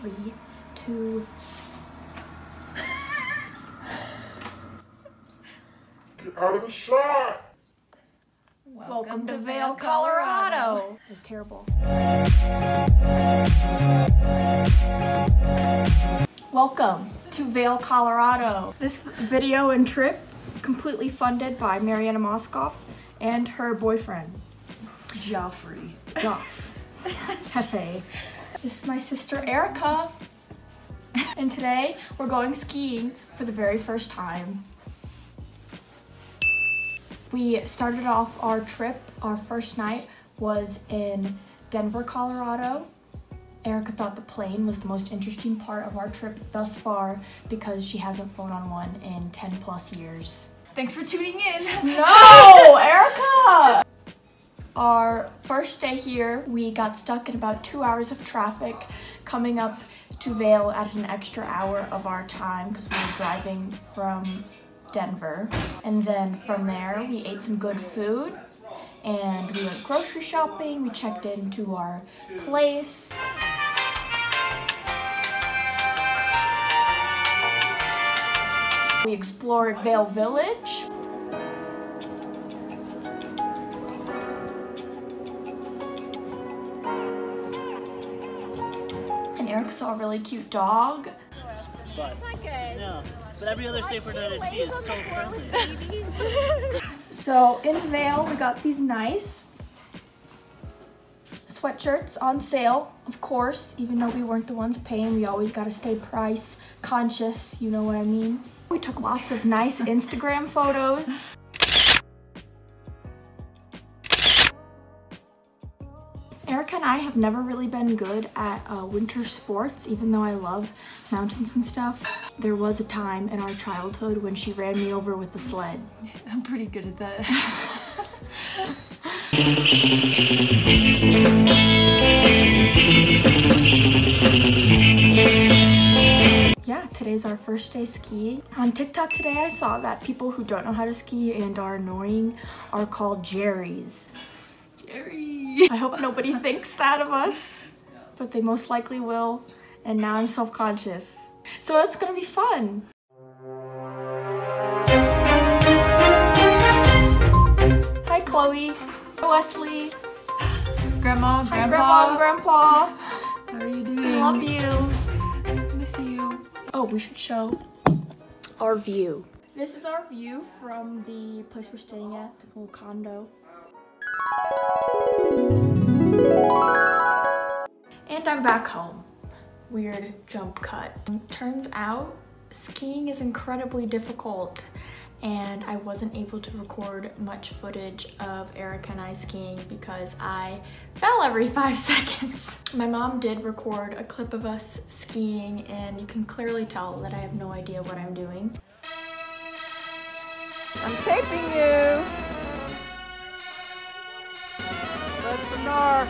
Three, two. Get out of the shot! Welcome, to Vail, Colorado. It's terrible. Welcome to Vail, Colorado. This video and trip completely funded by Mariana Moskoff and her boyfriend, Joffrey. Joff. Hefe. This is my sister Erica. And today we're going skiing for the very first time. We started off our trip, our first night was in Denver, Colorado. Erica thought the plane was the most interesting part of our trip thus far because she hasn't flown on one in 10 plus years. Thanks for tuning in. No, Erica! Our first day here, we got stuck in about two hours of traffic coming up to Vail at an extra hour of our time because we were driving from Denver. And then from there, we ate some good food and we went grocery shopping. We checked into our place. We explored Vail Village. And saw a really cute dog. But, no, but every other safer night I see is so friendly. So in Vail, we got these nice sweatshirts on sale, of course, even though we weren't the ones paying, we always gotta stay price conscious, you know what I mean? We took lots of nice Instagram photos. Erica and I have never really been good at uh, winter sports, even though I love mountains and stuff. There was a time in our childhood when she ran me over with the sled. I'm pretty good at that. Yeah, today's our first day skiing. On TikTok today, I saw that people who don't know how to ski and are annoying are called Jerry's. Jerry. I hope nobody thinks that of us, but they most likely will, and now I'm self-conscious. So it's gonna be fun. Hi, Chloe. Hi, Wesley. Grandma, Hi, Grandpa. Grandma and Grandpa. How are you doing? I love you. Miss you. Oh, we should show our view. This is our view from the place we're staying at, the little condo. And I'm back home. Weird jump cut. Turns out skiing is incredibly difficult and I wasn't able to record much footage of Erica and I skiing because I fell every five seconds. My mom did record a clip of us skiing and you can clearly tell that I have no idea what I'm doing. I'm taping you. NAR.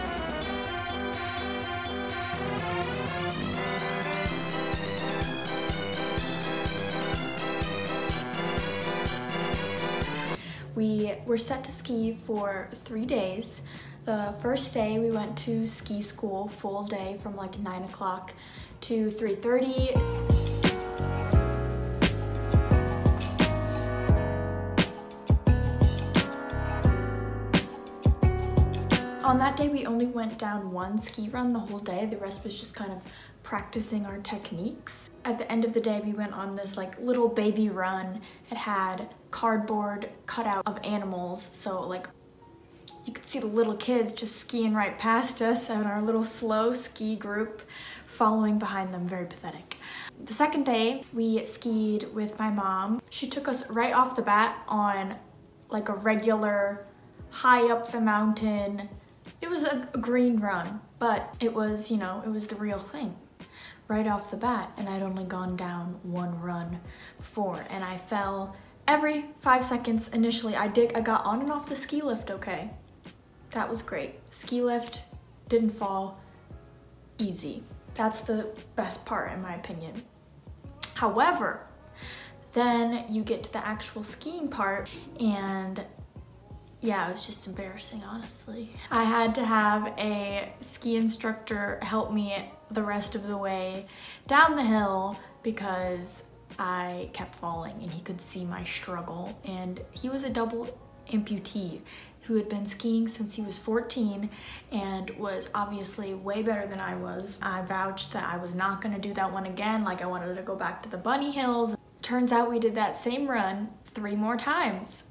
We were set to ski for three days. The first day we went to ski school full day from like 9 o'clock to 3.30. On that day, we only went down one ski run the whole day. The rest was just kind of practicing our techniques. At the end of the day, we went on this like little baby run. It had cardboard cutout of animals. So like you could see the little kids just skiing right past us and our little slow ski group following behind them, very pathetic. The second day, we skied with my mom. She took us right off the bat on like a regular high up the mountain. It was a, green run, but it was, you know, it was the real thing right off the bat and I'd only gone down one run before and I fell every five seconds initially. I did, I got on and off the ski lift okay. That was great. Ski lift, didn't fall, easy. That's the best part in my opinion. However, then you get to the actual skiing part and yeah, it was just embarrassing, honestly. I had to have a ski instructor help me the rest of the way down the hill because I kept falling and he could see my struggle. And he was a double amputee who had been skiing since he was 14 and was obviously way better than I was. I vouched that I was not gonna do that one again, like I wanted to go back to the bunny hills. Turns out we did that same run three more times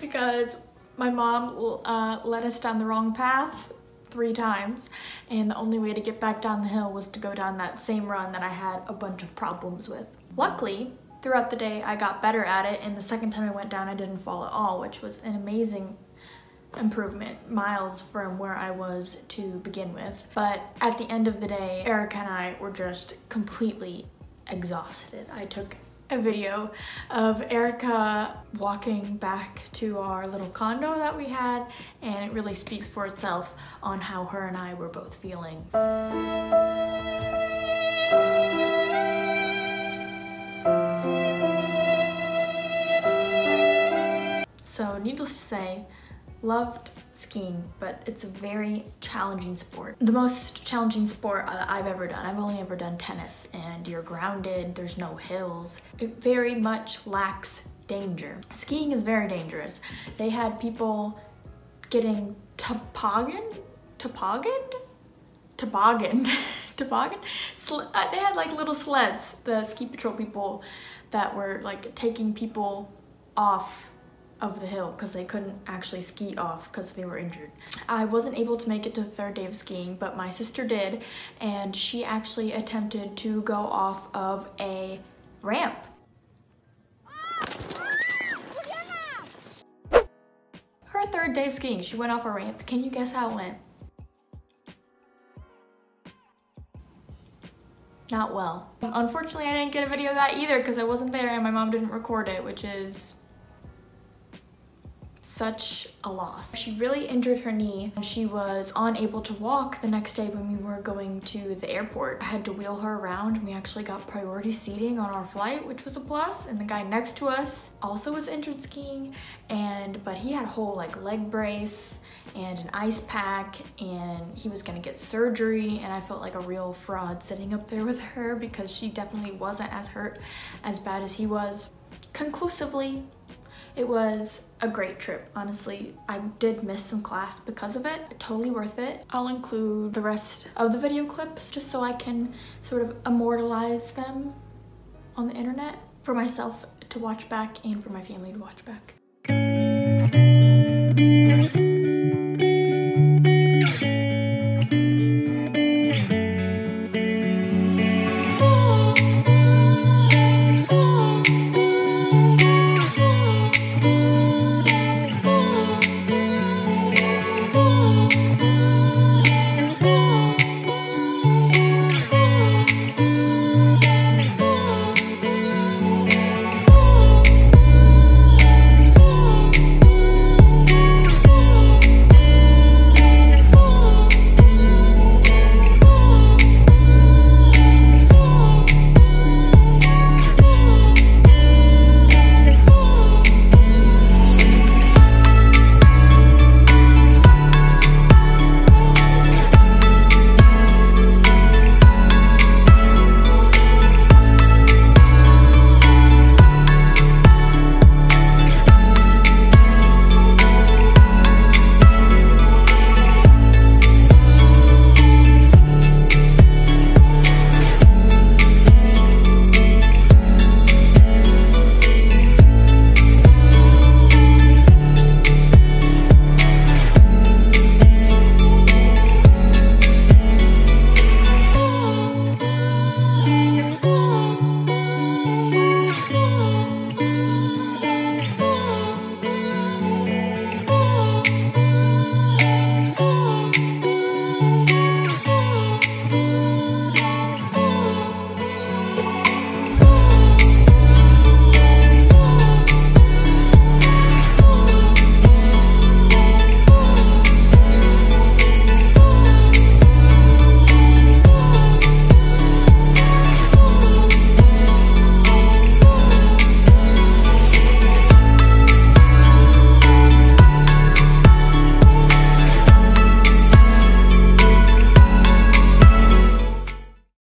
because my mom uh, led us down the wrong path three times and the only way to get back down the hill was to go down that same run that I had a bunch of problems with. Luckily, throughout the day I got better at it and the second time I went down I didn't fall at all, which was an amazing improvement, miles from where I was to begin with. But at the end of the day, Erica and I were just completely exhausted. I took a video of Erica walking back to our little condo that we had and it really speaks for itself on how her and I were both feeling. So needless to say, loved skiing, but it's a very challenging sport. The most challenging sport I've ever done. I've only ever done tennis and you're grounded, there's no hills. It very much lacks danger. Skiing is very dangerous. They had people getting toboggan, toboggan, toboggan, toboggan. Uh, they had like little sleds, the ski patrol people that were like taking people off of the hill because they couldn't actually ski off because they were injured. I wasn't able to make it to the third day of skiing, but my sister did, and she actually attempted to go off of a ramp. Her third day of skiing, she went off a ramp. Can you guess how it went? Not well. Unfortunately, I didn't get a video of that either because I wasn't there and my mom didn't record it, which is such a loss. She really injured her knee and she was unable to walk the next day when we were going to the airport. I had to wheel her around. We actually got priority seating on our flight, which was a plus. And the guy next to us also was injured skiing and but he had a whole like leg brace and an ice pack and he was gonna get surgery and I felt like a real fraud sitting up there with her because she definitely wasn't as hurt as bad as he was. Conclusively, it was a great trip, honestly. I did miss some class because of it. Totally worth it. I'll include the rest of the video clips just so I can sort of immortalize them on the internet for myself to watch back and for my family to watch back.